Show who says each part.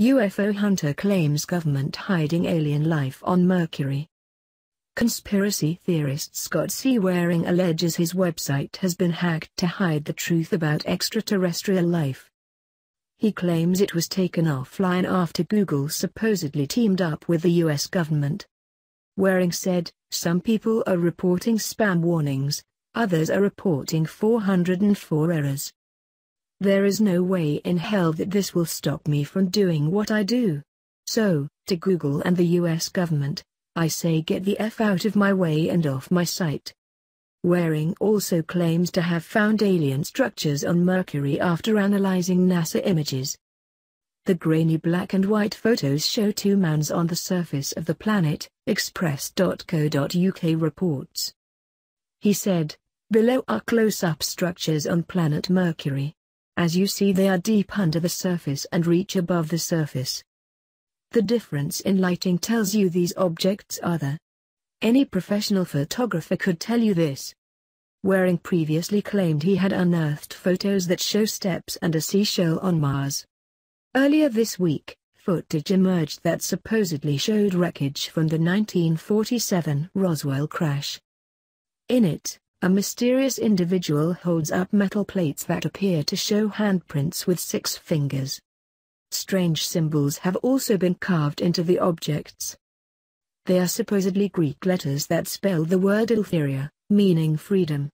Speaker 1: UFO hunter claims government hiding alien life on Mercury. Conspiracy theorist Scott C. Waring alleges his website has been hacked to hide the truth about extraterrestrial life. He claims it was taken offline after Google supposedly teamed up with the US government. Waring said, Some people are reporting spam warnings, others are reporting 404 errors. There is no way in hell that this will stop me from doing what I do. So, to Google and the US government, I say get the F out of my way and off my site. Waring also claims to have found alien structures on Mercury after analyzing NASA images. The grainy black and white photos show two mounds on the surface of the planet, Express.co.uk reports. He said, below are close-up structures on planet Mercury. As you see they are deep under the surface and reach above the surface. The difference in lighting tells you these objects are there. Any professional photographer could tell you this. Waring previously claimed he had unearthed photos that show steps and a seashell on Mars. Earlier this week, footage emerged that supposedly showed wreckage from the 1947 Roswell crash. In it, a mysterious individual holds up metal plates that appear to show handprints with six fingers. Strange symbols have also been carved into the objects. They are supposedly Greek letters that spell the word Eleutheria, meaning freedom.